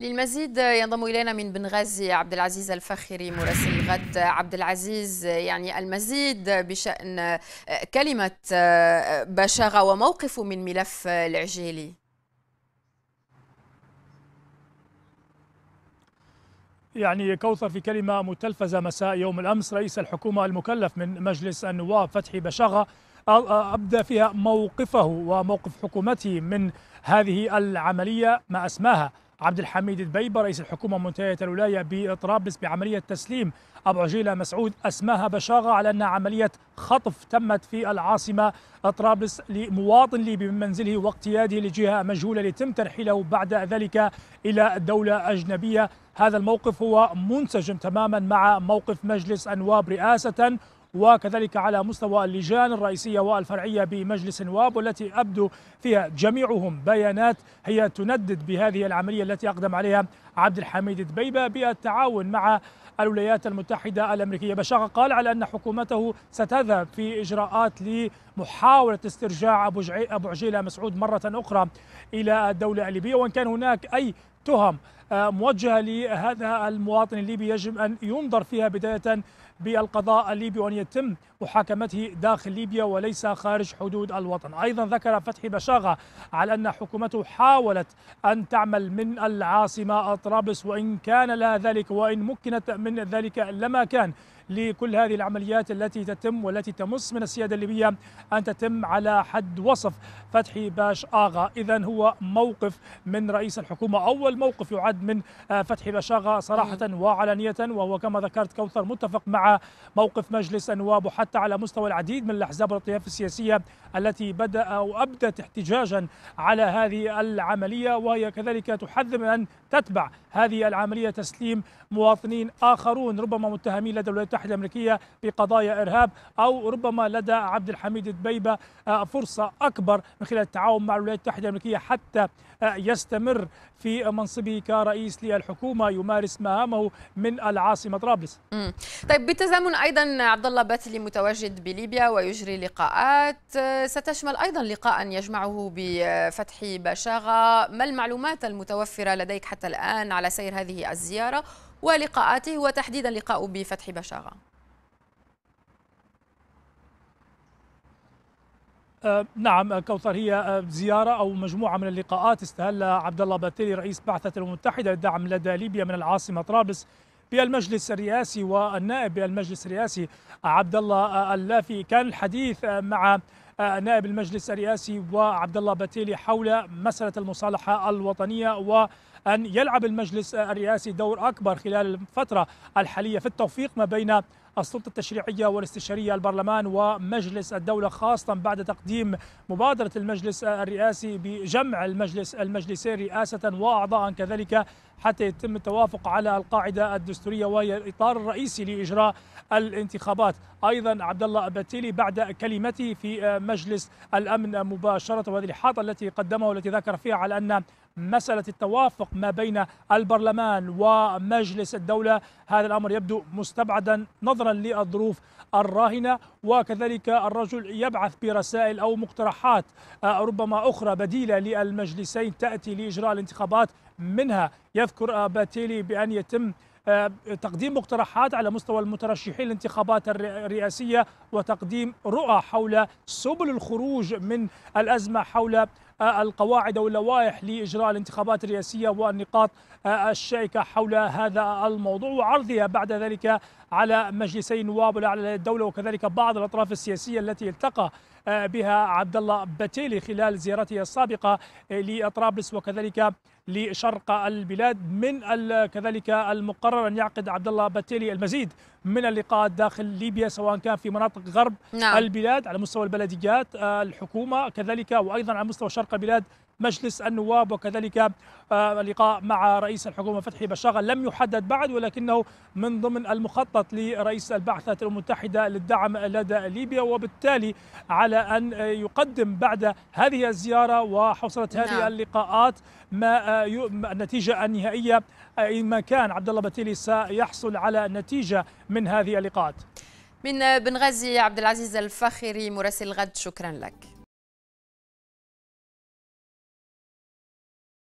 للمزيد ينضم إلينا من بنغازي عبد العزيز الفخري مراسل غد. عبد العزيز يعني المزيد بشأن كلمة بشاغه وموقفه من ملف العجيلي. يعني كوثر في كلمة متلفزة مساء يوم الأمس رئيس الحكومة المكلف من مجلس النواب فتحي بشاغة أبدى فيها موقفه وموقف حكومته من هذه العملية ما أسماها. عبد الحميد البيبة رئيس الحكومة منتهية الولاية بطرابلس بعملية تسليم أبو عجيلة مسعود أسماها بشاغة على أنها عملية خطف تمت في العاصمة طرابلس لمواطن ليبي من منزله واقتياده لجهة مجهولة ليتم ترحيله بعد ذلك إلى دولة أجنبية. هذا الموقف هو منسجم تماما مع موقف مجلس النواب رئاسة وكذلك على مستوى اللجان الرئيسية والفرعية بمجلس النواب والتي أبدو فيها جميعهم بيانات هي تندد بهذه العملية التي أقدم عليها عبد الحميد دبيبة بالتعاون مع الولايات المتحدة الأمريكية. بشاغة قال على أن حكومته ستذهب في إجراءات لمحاولة استرجاع أبو, عجيلة مسعود مرة أخرى إلى الدولة الليبية وإن كان هناك أي تهم موجهة لهذا المواطن الليبي يجب أن ينظر فيها بداية بالقضاء الليبي وأن يتم محاكمته داخل ليبيا وليس خارج حدود الوطن. أيضا ذكر فتحي بشاغة على أن حكومته حاولت أن تعمل من العاصمة طرابلس وإن كان لها ذلك وإن مكنت من ذلك لما كان لكل هذه العمليات التي تتم والتي تمس من السيادة الليبية أن تتم على حد وصف فتحي باش آغا إذا هو موقف من رئيس الحكومة. أول موقف يعد من فتحي باش آغا صراحة وعلانية وهو كما ذكرت كوثر متفق مع موقف مجلس النواب وحتى على مستوى العديد من الأحزاب والأطياف السياسية التي بدأ أو أبدت احتجاجا على هذه العملية وهي كذلك تحذر من أن تتبع هذه العملية تسليم مواطنين آخرون ربما متهمين لدى الولايات المتحدة الأمريكية بقضايا إرهاب أو ربما لدى عبد الحميد دبيبة فرصة أكبر من خلال التعاون مع الولايات المتحدة الأمريكية حتى يستمر في منصبه كرئيس للحكومة يمارس مهامه من العاصمة طرابلس. طيب بالتزامن أيضا عبد الله باتلي متواجد بليبيا ويجري لقاءات. ستشمل أيضا لقاء يجمعه بفتحي بشاغة. ما المعلومات المتوفرة لديك حتى الآن على سير هذه الزيارة ولقاءاته وتحديدا لقاء بفتحي بشاغة؟ نعم كوثر هي آه زيارة أو مجموعة من اللقاءات استهل عبد الله باتيلي رئيس بعثة المتحدة للدعم لدى ليبيا من العاصمة طرابلس بالمجلس الرئاسي والنائب بالمجلس الرئاسي عبد الله اللافي. كان الحديث مع نائب المجلس الرئاسي وعبد الله باتيلي حول مسألة المصالحة الوطنية و أن يلعب المجلس الرئاسي دور أكبر خلال الفترة الحالية. في التوفيق ما بين السلطة التشريعية والاستشارية البرلمان ومجلس الدولة خاصة بعد تقديم مبادرة المجلس الرئاسي بجمع المجلس المجلسين رئاسة وأعضاء كذلك حتى يتم التوافق على القاعدة الدستورية وهي الإطار الرئيسي لإجراء الانتخابات. أيضا عبد الله أباتيلي بعد كلمته في مجلس الأمن مباشرة وهذه الإحاطة التي قدمها والتي ذكر فيها على أن مسألة التوافق ما بين البرلمان ومجلس الدولة هذا الأمر يبدو مستبعدا نظرا للظروف الراهنة وكذلك الرجل يبعث برسائل أو مقترحات ربما أخرى بديلة للمجلسين تأتي لإجراء الانتخابات منها. يذكر باتيلي بأن يتم تقديم مقترحات على مستوى المترشحين للانتخابات الرئاسية وتقديم رؤى حول سبل الخروج من الأزمة حول القواعد واللوائح لإجراء الانتخابات الرئاسية والنقاط الشائكة حول هذا الموضوع. وعرضها بعد ذلك على مجلسي النواب والأعلى الدولة وكذلك بعض الأطراف السياسية التي التقى بها عبد الله باتيلي خلال زيارته السابقة لطرابلس وكذلك لشرق البلاد من كذلك المقرر أن يعقد عبد الله باتيلي المزيد من اللقاءات داخل ليبيا سواء كان في مناطق غرب نعم. البلاد على مستوى البلديات الحكومة كذلك وأيضا على مستوى شرق البلاد مجلس النواب وكذلك لقاء مع رئيس الحكومة فتحي بشاغة لم يحدد بعد ولكنه من ضمن المخطط لرئيس البعثة المتحدة للدعم لدى ليبيا وبالتالي على أن يقدم بعد هذه الزيارة وحوصلة هذه نعم. اللقاءات ما النتيجة النهائية. إن كان عبد الله بتيلي سيحصل على نتيجة من هذه اللقاءات. من بنغازي عبد العزيز الفخري مراسل غد شكرا لك.